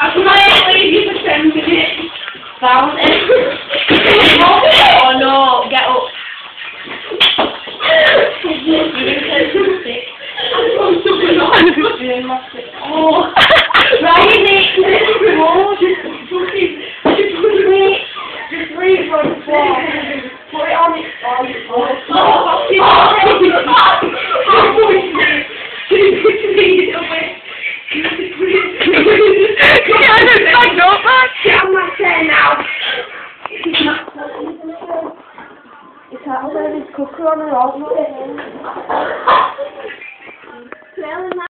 I can't leave you for ten minutes. Found it. oh no, get up. Oh. Right, Nick. No, just fucking, just wait. Just wait for the floor. Put it on its on its floor. Oh, Yeah, Nachmittag Diskussionen aufnehmen.